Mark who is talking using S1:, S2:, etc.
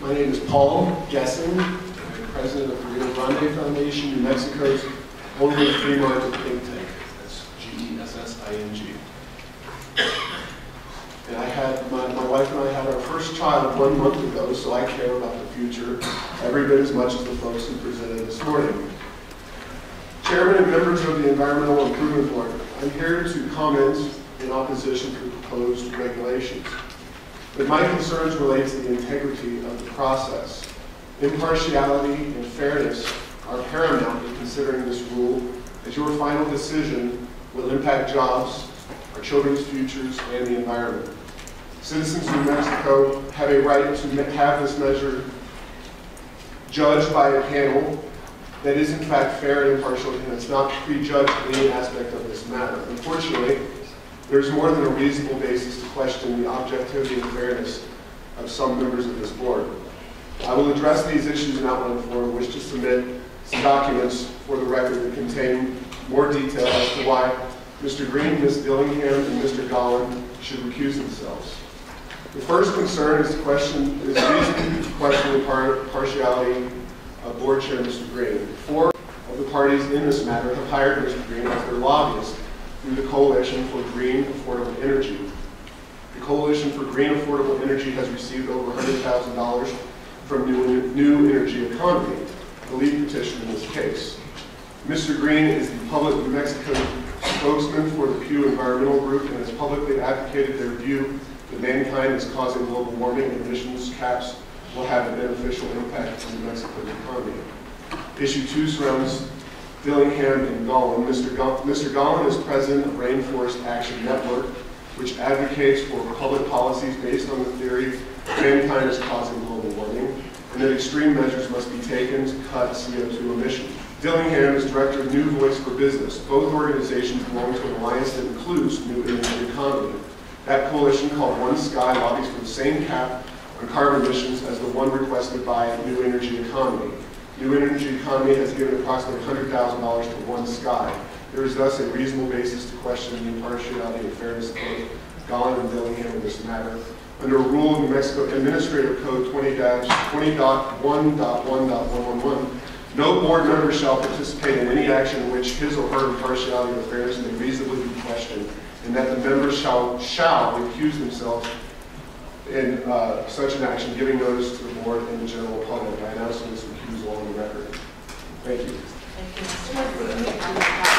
S1: My name is Paul Gessing. I'm president of the Rio Grande Foundation, New Mexico's only free market think tank. That's G-E-S-S-I-N-G. And I had, my, my wife and I had our first child one month ago, so I care about the future every bit as much as the folks who presented this morning. Chairman and members of the Environmental Improvement Board, I'm here to comment in opposition to proposed regulations. But my concerns relate to the integrity of the process. Impartiality and fairness are paramount in considering this rule, as your final decision will impact jobs, our children's futures, and the environment. Citizens of New Mexico have a right to have this measure judged by a panel that is in fact fair and impartial, and it's not prejudged any aspect of this matter. Unfortunately, there's more than a reasonable basis to question the objectivity and fairness of some members of this board. I will address these issues in outline form, wish to submit some documents for the record that contain more detail as to why Mr. Green, Ms. Dillingham, and Mr. Gollin should recuse themselves. The first concern is the question, is reason to question the par- partiality of Board Chair Mr. Green. Four of the parties in this matter have hired Mr. Green as their lobbyist through the Coalition for Green Affordable Energy. The Coalition for Green Affordable Energy has received over $100,000 from New New Energy Economy, the lead petition in this case. Mr. Green is the public New Mexico spokesman for the Pew Environmental Group and has publicly advocated their view that mankind is causing global warming and emissions caps will have a beneficial impact on New Mexico's economy. Issue two surrounds Dillingham and Gollin. Mr. Go- Mr. Is president of Rainforest Action Network, which advocates for public policies based on the theory mankind is causing global warming and that extreme measures must be taken to cut CO2 emissions. Dillingham is director of New Voice for Business. Both organizations belong to an alliance that includes New Energy Economy. That coalition, called One Sky, lobbies for the same cap on carbon emissions as the one requested by New Energy Economy. New Energy Economy has given approximately $100,000 to One Sky. There is thus a reasonable basis to question the impartiality and fairness of Gollin and Dillingham in this matter. Under Rule of New Mexico Administrative Code 20-20.1.1.111, no board member shall participate in any action in which his or her impartiality or fairness may reasonably be questioned, and that the members shall, shall recuse themselves in uh, such an action, giving notice to the board and the general public. I announce this recusal on the record. Thank you.
S2: Thank you.